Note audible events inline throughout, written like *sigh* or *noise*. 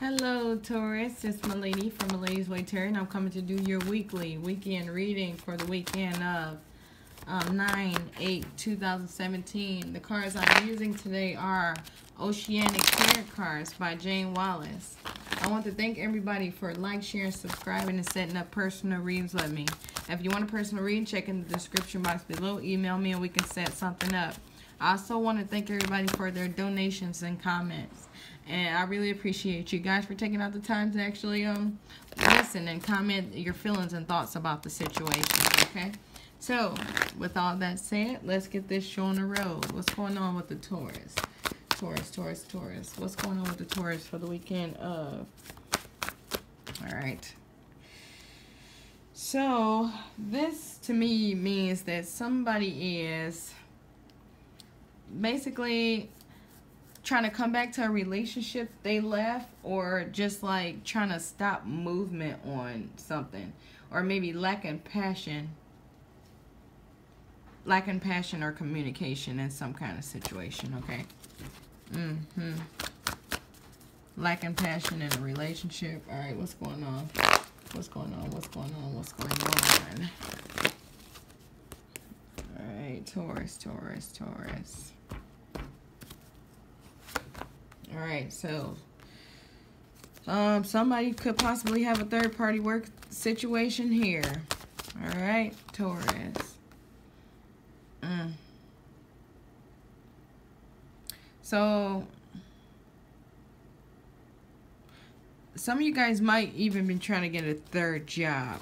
Hello, Taurus. It's Malady from Malady's Way Tarot, and I'm coming to do your weekly weekend reading for the weekend of um, 9 8 2017. The cards I'm using today are Oceanic Tarot Cards by Jayne Wallace. I want to thank everybody for like, sharing, subscribing, and setting up personal readings with me. If you want a personal reading, check in the description box below. Email me and we can set something up. I also want to thank everybody for their donations and comments. And I really appreciate you guys for taking out the time to actually um listen and comment your feelings and thoughts about the situation, okay? So, with all that said, let's get this show on the road. What's going on with the Taurus? Taurus, Taurus, Taurus. What's going on with the Taurus for the weekend of... All right. So, this to me means that somebody is basically trying to come back to a relationship they left or just like trying to stop movement on something or maybe lacking passion lacking passion or communication in some kind of situation okay? Mm-hmm. Lacking passion in a relationship. All right what's going on? What's going on? What's going on? What's going on? All right taurus taurus taurus all right, so um, somebody could possibly have a third party work situation here. All right, Taurus. Mm. So some of you guys might even be trying to get a third job,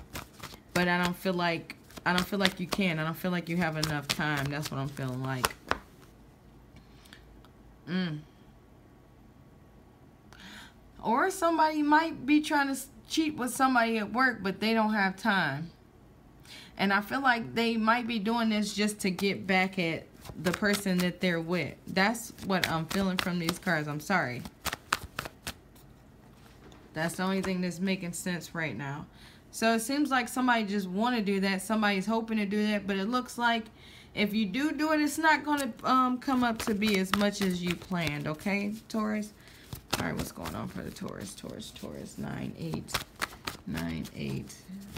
but I don't feel like I don't feel like you can. I don't feel like you have enough time. That's what I'm feeling like. Mm. Or somebody might be trying to cheat with somebody at work, but they don't have time. And I feel like they might be doing this just to get back at the person that they're with. That's what I'm feeling from these cards. I'm sorry. That's the only thing that's making sense right now. So it seems like somebody just want to do that. Somebody's hoping to do that. But it looks like if you do do it, it's not going to um, come up to be as much as you planned. Okay, Taurus? All right, what's going on for the Taurus? Taurus, Taurus, 9, 8, 9, 8,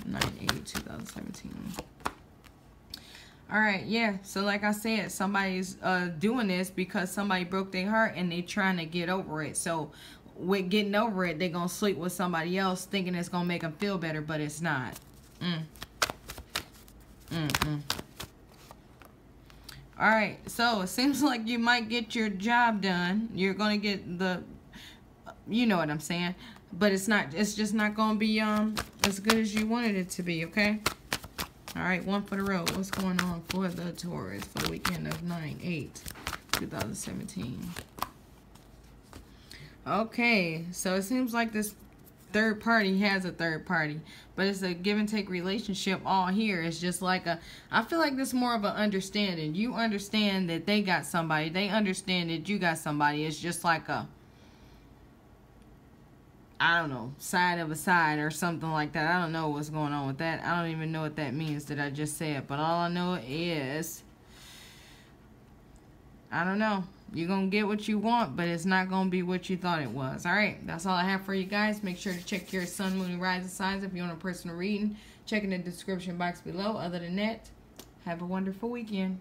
9, 8, 2017. All right, yeah. So like I said, somebody's uh, doing this because somebody broke their heart and they're trying to get over it. So with getting over it, they're going to sleep with somebody else thinking it's going to make them feel better, but it's not. Mm. Mm -mm. All right, so it seems *laughs* like you might get your job done. You're going to get the you know what I'm saying. But it's not, it's just not going to be um as good as you wanted it to be, okay? All right, one for the road. What's going on for the Taurus for the weekend of 9-8, 2017? Okay, so it seems like this third party has a third party but it's a give and take relationship all here it's just like a i feel like this more of an understanding you understand that they got somebody they understand that you got somebody it's just like a I don't know, side of a side or something like that. I don't know what's going on with that. I don't even know what that means that I just said. But all I know is, I don't know. You're going to get what you want, but it's not going to be what you thought it was. All right, that's all I have for you guys. Make sure to check your sun, moon, and rising signs if you want a personal reading. Check in the description box below. Other than that, have a wonderful weekend.